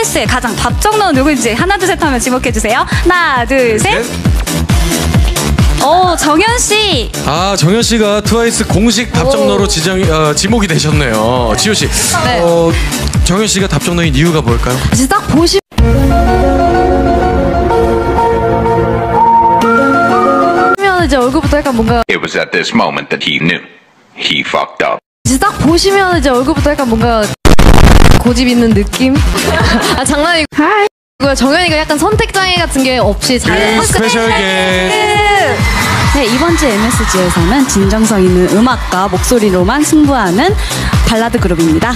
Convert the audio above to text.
트와이스의 가장 답정너는 누구인지 하나 둘 셋 하면 지목해 주세요. 하나 둘 셋. 오 정현 씨. 아 정현 씨가 트와이스 공식 답정너로 지정 어, 지목이 되셨네요. 지효 씨, 네. 어, 정현 씨가 답정너인 이유가 뭘까요? 이제 딱 보시. 보시 면 이제 얼굴부터 약간 뭔가 It was at this moment that he knew. He fucked up. 이제 딱 보시면 이제 얼굴부터 약간 뭔가 고집 있는 느낌? 아 장난이고 이거 정연이가 약간 선택 장애 같은 게 없이 잘 네, special guest. 네 이번 주 MSG에서는 진정성 있는 음악과 목소리로만 승부하는 발라드 그룹입니다.